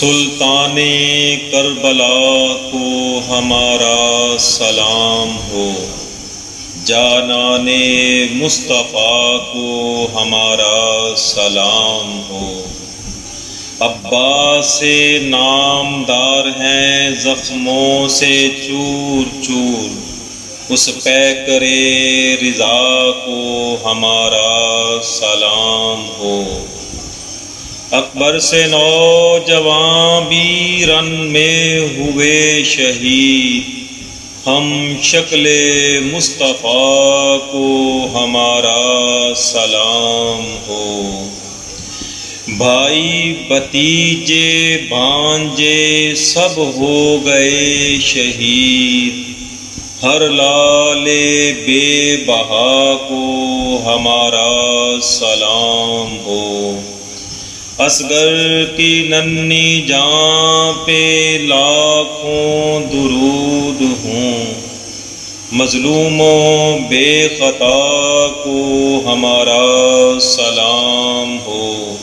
सुल्तान Karbala को हमारा सलाम हो। जानाने मुस्तफ़ा को हमारा सलाम हो। अब्बा से नामदार हैं, ज़ख्मों से चूर चूर। उस पैकरे रिज़ा को हमारा सलाम हो। अकबर से नौजवान भी रन में हुए शहीद। हम शक्ल मुस्तफ़ा को हमारा सलाम हो। भाई भतीजे भांजे सब हो गए शहीद। हर लाले बेबहा को हमारा सलाम हो। असगर की नन्नी जान पे लाखों दुरूद हूँ। मजलूमों बेखता को हमारा सलाम हो।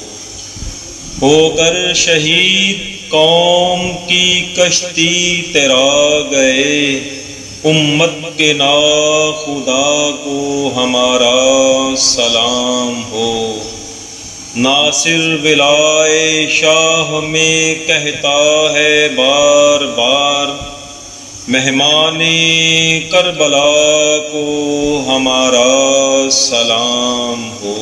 होकर शहीद कौम की कश्ती तेरा गए, उम्मत के ना खुदा को हमारा सलाम हो। नासिर विलाए शाह में कहता है बार बार मेहमान करबला को हमारा सलाम हो।